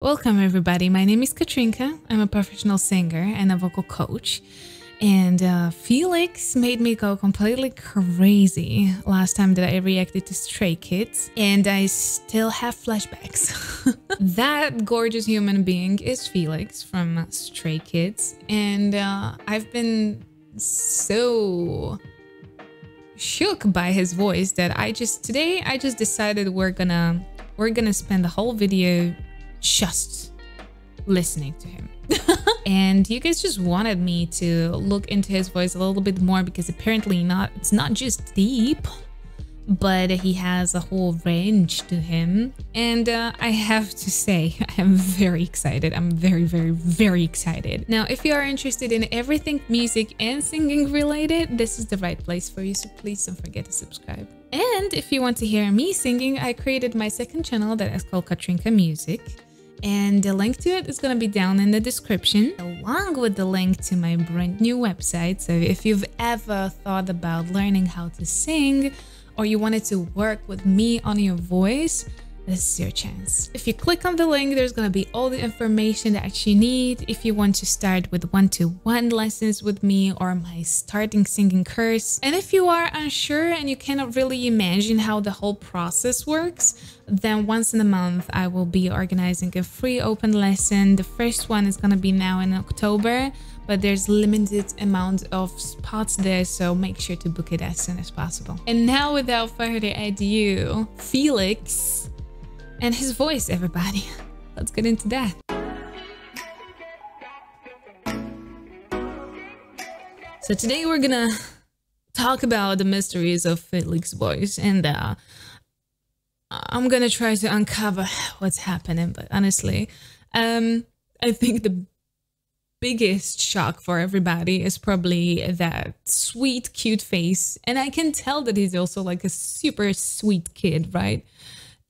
Welcome, everybody. My name is Katriinka. I'm a professional singer and a vocal coach. And uh, Felix made me go completely crazy last time that I reacted to Stray Kids, and I still have flashbacks. that gorgeous human being is Felix from Stray Kids, and uh, I've been so shook by his voice that I just today I just decided we're gonna we're gonna spend the whole video just listening to him. and you guys just wanted me to look into his voice a little bit more because apparently not it's not just deep but he has a whole range to him. And uh, i have to say i am very excited. I'm very very very excited. Now if you are interested in everything music and singing related this is the right place for you. So please don't forget to subscribe. And if you want to hear me singing i created my second channel that is called katriinka music and the link to it is going to be down in the description along with the link to my brand new website. So if you've ever thought about learning how to sing or you wanted to work with me on your voice this is your chance. If you click on the link, there's going to be all the information that you need if you want to start with one-to-one -one lessons with me or my starting singing course. And if you are unsure and you cannot really imagine how the whole process works, then once in a month, I will be organizing a free open lesson. The first one is going to be now in October, but there's limited amount of spots there, so make sure to book it as soon as possible. And now without further ado, Felix and his voice, everybody. Let's get into that. So today we're gonna talk about the mysteries of Felix's voice and uh, I'm gonna try to uncover what's happening, but honestly, um, I think the biggest shock for everybody is probably that sweet, cute face. And I can tell that he's also like a super sweet kid, right?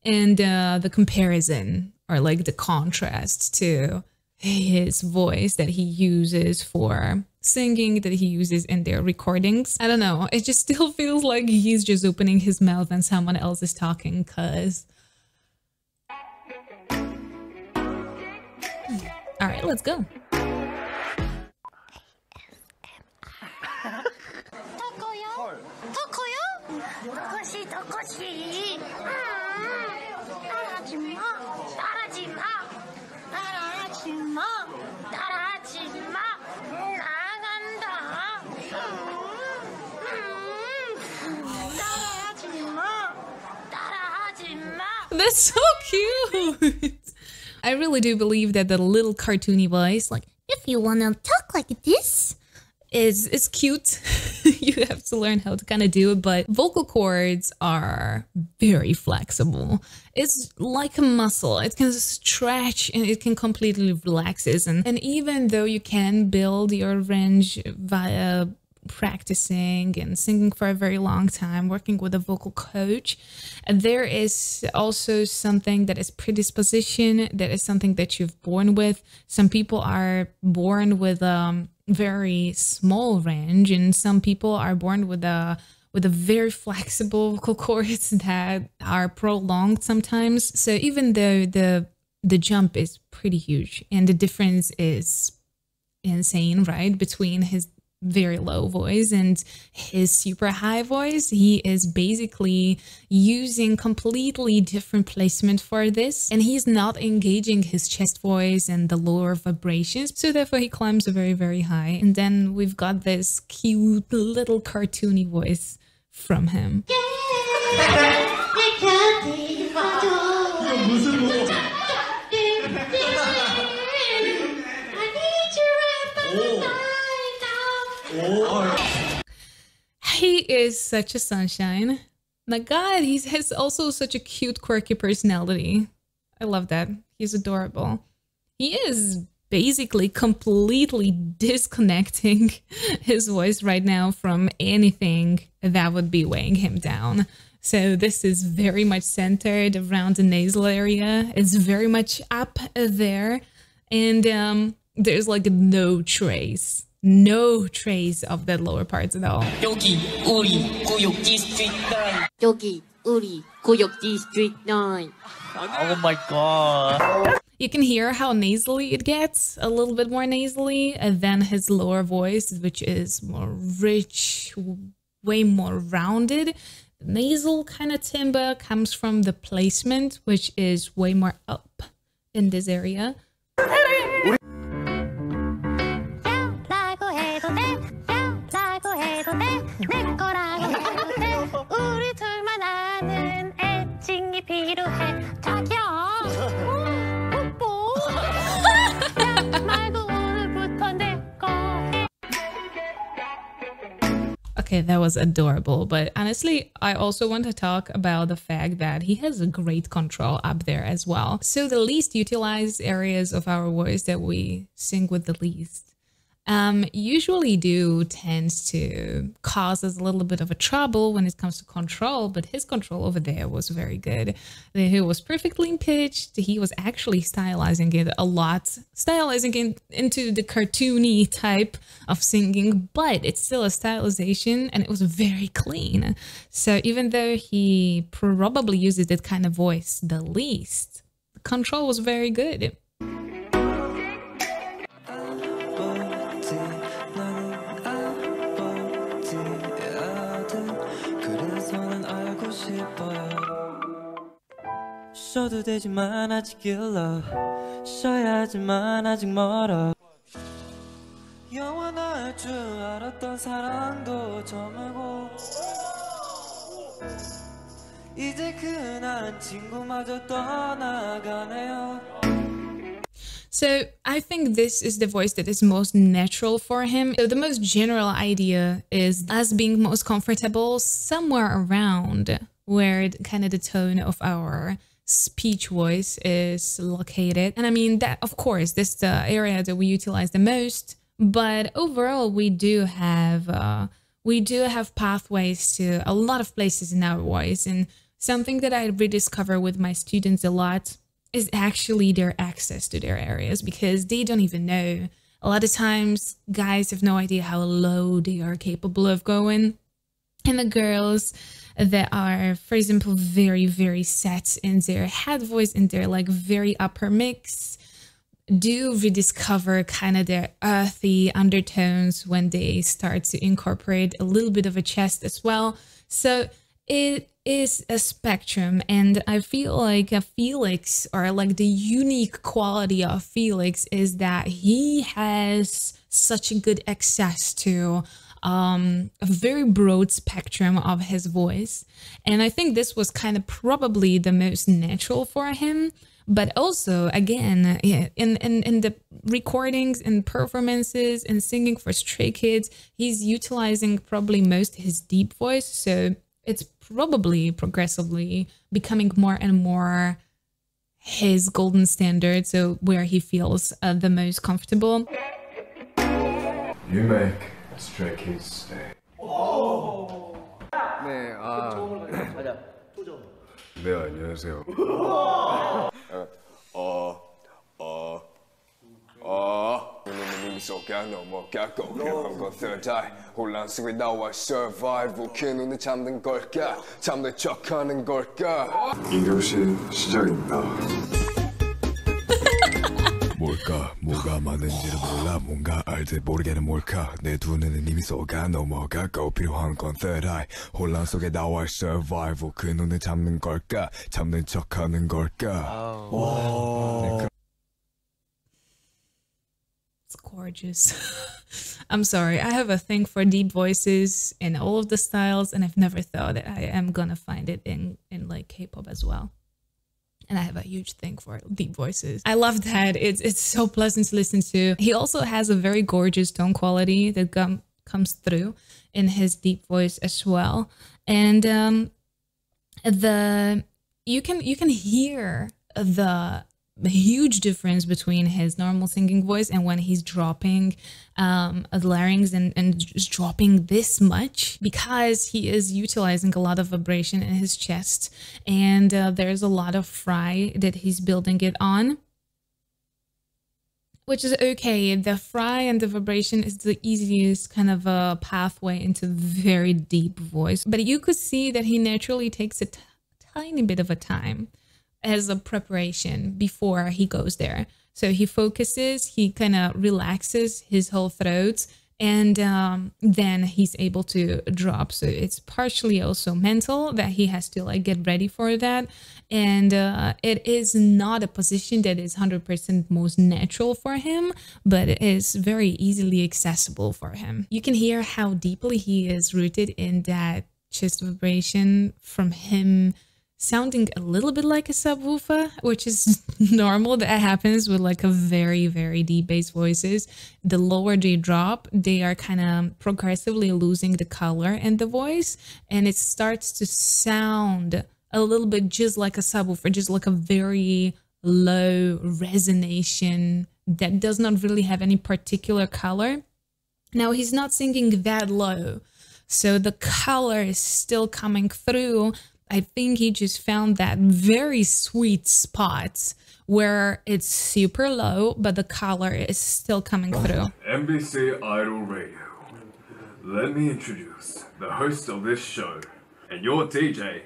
And uh, the comparison or like the contrast to his voice that he uses for singing that he uses in their recordings. I don't know. It just still feels like he's just opening his mouth and someone else is talking because. All right, let's go. That's so cute. I really do believe that the little cartoony voice, like, if you want to talk like this, is is cute. you have to learn how to kind of do it, but vocal cords are very flexible. It's like a muscle. It can stretch and it can completely relax it. And, and even though you can build your range via practicing and singing for a very long time, working with a vocal coach. There is also something that is predisposition, that is something that you've born with. Some people are born with a very small range, and some people are born with a with a very flexible vocal cords that are prolonged sometimes. So even though the the jump is pretty huge and the difference is insane, right? Between his very low voice and his super high voice he is basically using completely different placement for this. And he's not engaging his chest voice and the lower vibrations. So therefore he climbs very very high. And then we've got this cute little cartoony voice from him is such a sunshine. My god, he has also such a cute, quirky personality. I love that. He's adorable. He is basically completely disconnecting his voice right now from anything that would be weighing him down. So this is very much centered around the nasal area. It's very much up there. And um, there's like no trace no trace of the lower parts at all. Yogi, Uri, Koyokji Street 9. Yogi, Uri, Koyokji Street 9. Oh my god. You can hear how nasally it gets, a little bit more nasally, and then his lower voice, which is more rich, way more rounded. The nasal kind of timbre comes from the placement, which is way more up in this area. Okay, that was adorable. But honestly, I also want to talk about the fact that he has a great control up there as well. So the least utilized areas of our voice that we sing with the least um, usually do tends to cause us a little bit of a trouble when it comes to control, but his control over there was very good. He was perfectly pitched. He was actually stylizing it a lot, stylizing it into the cartoony type of singing, but it's still a stylization and it was very clean. So even though he probably uses that kind of voice the least, the control was very good. 쉬어도 되지만 아직 일러 쉬어야지만 아직 멀어 영원할 줄 알았던 사랑도 저물고 이제 그난 친구마저 떠나가네요 So I think this is the voice that is most natural for him. So the most general idea is us being most comfortable somewhere around where kind of the tone of our speech voice is located. And I mean that of course this is the area that we utilize the most, but overall we do have uh, we do have pathways to a lot of places in our voice and something that I rediscover with my students a lot is actually their access to their areas because they don't even know. A lot of times guys have no idea how low they are capable of going and the girls that are, for example, very, very set in their head voice, in their like very upper mix, do rediscover kind of their earthy undertones when they start to incorporate a little bit of a chest as well. So it is a spectrum and I feel like a Felix or like the unique quality of Felix is that he has such a good access to um, a very broad spectrum of his voice. And I think this was kind of probably the most natural for him. But also, again, in, in, in the recordings and performances and singing for Stray Kids, he's utilizing probably most his deep voice. So it's probably progressively becoming more and more his golden standard. So where he feels uh, the most comfortable. You make Stray Kids Stay. 네, 아. 네, 안녕하세요. 어, 어, 어. 눈이 속에 넘어가고 그런 건 third eye 혼란 속에 나와 survival 그 눈에 잠든 걸까 잠든 척하는 걸까 인교시 시작입니다. 뭘까 뭐가 맞는지를 몰라 뭔가 알듯 모르게는 뭘까 내 두 눈은 이미 속아 넘어가고 필요한 건 third eye 혼란 속에 나와 survival 그 눈을 잡는 걸까 잡는 척하는 걸까 It's gorgeous. I'm sorry. I have a thing for deep voices in all of the styles, and I've never thought that I am gonna find it in in like K-pop as well. And I have a huge thing for deep voices. I love that. It's it's so pleasant to listen to. He also has a very gorgeous tone quality that com- comes through in his deep voice as well. And um, the you can you can hear the huge difference between his normal singing voice and when he's dropping um, larynx and, and just dropping this much because he is utilizing a lot of vibration in his chest. And uh, there's a lot of fry that he's building it on which is okay. The fry and the vibration is the easiest kind of a pathway into very deep voice. But you could see that he naturally takes a tiny bit of a time as a preparation before he goes there. So he focuses, he kind of relaxes his whole throat, and um, then he's able to drop. So it's partially also mental that he has to like get ready for that, and uh, it is not a position that is hundred percent most natural for him, but it is very easily accessible for him. You can hear how deeply he is rooted in that chest vibration from him sounding a little bit like a subwoofer, which is normal. That happens with like a very, very deep bass voices. The lower they drop, they are kind of progressively losing the color in the voice, and it starts to sound a little bit just like a subwoofer, just like a very low resonation that does not really have any particular color. Now he's not singing that low. So the color is still coming through, I think he just found that very sweet spot where it's super low, but the color is still coming through. MBC Idol Radio. Let me introduce the host of this show and your DJ,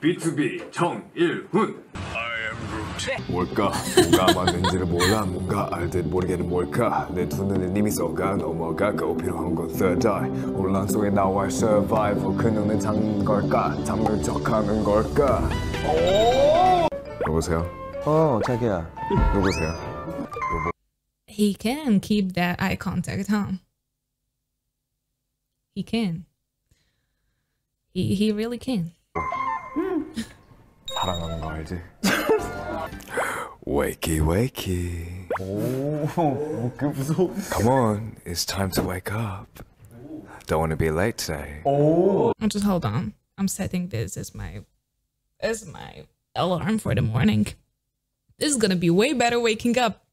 BTOB Chong Il Hoon. Groot. 뭘까? 뭐가 맞는지를 몰라 뭔가 알듯 모르게는 뭘까 내 두 눈은 이미 쏘가 넘어가 꼭 필요한 건 third eye 혼란 속에 나와 survival 그 눈은 잡는 걸까 잠을 척하는 걸까 여보세요? 어, 자기야. 누구세요? He can keep that eye contact, huh? He can. He, he really can. 사랑하는 거 알지? wakey wakey 오, 그 무서워. Come on, it's time to wake up Don't want to be late today Oh, just hold on. I'm setting this as my as my alarm for the morning. This is gonna be way better waking up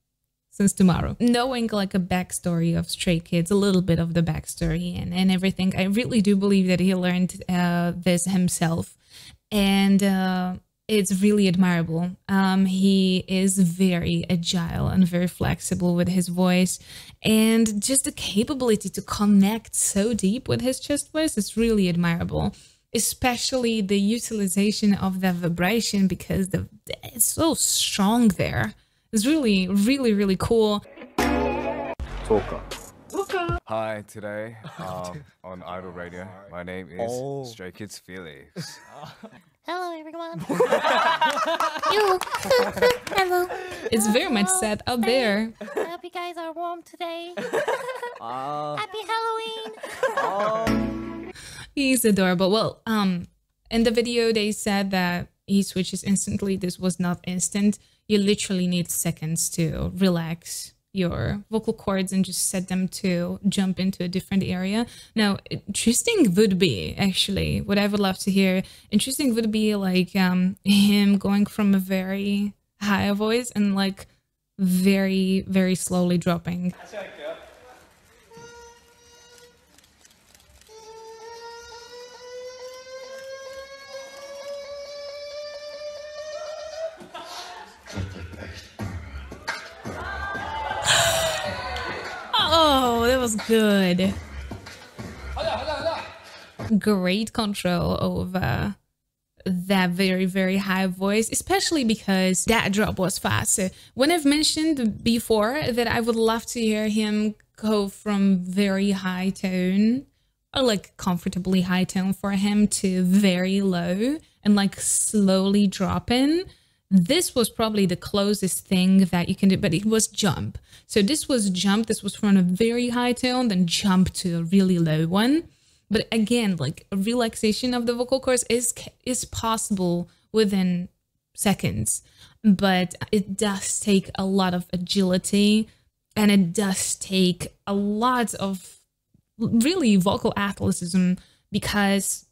since tomorrow. Knowing like a backstory of Stray Kids, a little bit of the backstory and, and everything, I really do believe that he learned uh, this himself. And uh, it's really admirable. Um, he is very agile and very flexible with his voice, and just the capability to connect so deep with his chest voice is really admirable. Especially the utilization of the vibration because the it's so strong there. It's really, really, really cool. Talker Hi, today um, on Idol Radio, my name is Oh. Stray Kids Felix. Hello, everyone. You. Hello. It's very much set out there. I hope you guys are warm today. 아, Happy Halloween. He's adorable. Well, um, in the video they said that he switches instantly. This was not instant. You literally need seconds to relax your vocal cords and just set them to jump into a different area. Now, interesting would be actually what I would love to hear. Interesting would be like um him going from a very high voice and like very very slowly dropping. Was good. Great control over that very, very high voice, especially because that drop was fast. When I've mentioned before that I would love to hear him go from very high tone or like comfortably high tone for him to very low and like slowly drop in this was probably the closest thing that you can do, but it was jump. So this was jump. This was from a very high tone, then jump to a really low one. But again, like a relaxation of the vocal cords is is possible within seconds, but it does take a lot of agility, and it does take a lot of really vocal athleticism because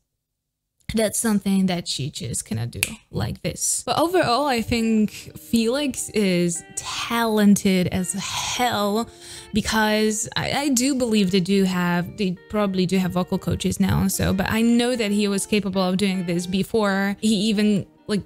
that's something that she just cannot do like this. But overall, I think Felix is talented as hell because I, I do believe they do have, they probably do have vocal coaches now and so, but I know that he was capable of doing this before he even like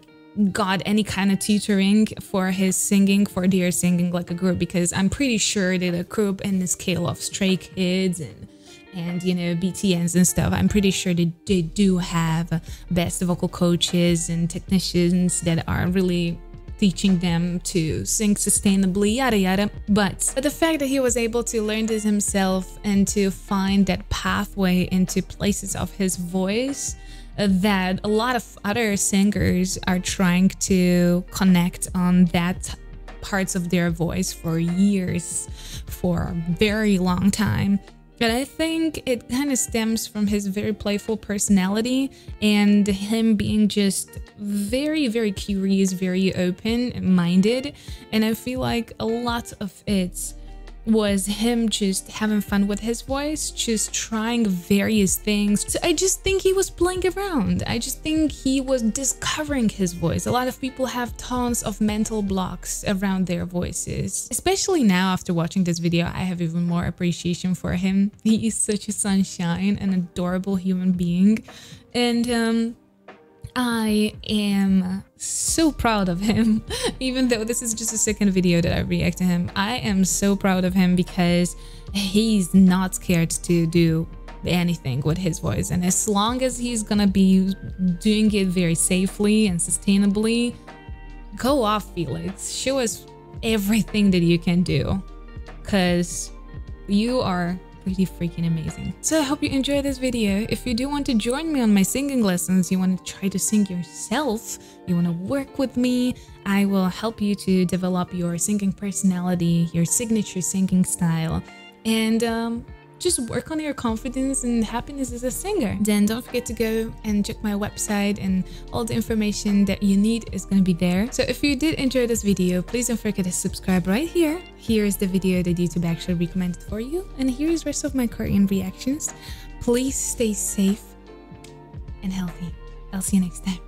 got any kind of tutoring for his singing for their Singing like a group because I'm pretty sure that a group in the scale of Stray Kids and and you know BTNs and stuff. I'm pretty sure they, they do have best vocal coaches and technicians that are really teaching them to sing sustainably, yada yada. But, but the fact that he was able to learn this himself and to find that pathway into places of his voice uh, that a lot of other singers are trying to connect on that parts of their voice for years, for a very long time. And I think it kind of stems from his very playful personality and him being just very, very curious, very open minded. And I feel like a lot of it was him just having fun with his voice, just trying various things. So I just think he was playing around. I just think he was discovering his voice. A lot of people have tons of mental blocks around their voices. Especially now after watching this video, I have even more appreciation for him. He is such a sunshine, an adorable human being. And um, I am so proud of him, even though this is just a second video that I react to him. I am so proud of him because he's not scared to do anything with his voice. And as long as he's gonna be doing it very safely and sustainably, go off, Felix. Show us everything that you can do because you are pretty freaking amazing. So I hope you enjoyed this video. If you do want to join me on my singing lessons, you want to try to sing yourself, you want to work with me, I will help you to develop your singing personality, your signature singing style, and um, just work on your confidence and happiness as a singer. Then don't forget to go and check my website and all the information that you need is going to be there. So if you did enjoy this video, please don't forget to subscribe right here. Here is the video that YouTube actually recommended for you. And here is rest of my Korean reactions. Please stay safe and healthy. I'll see you next time.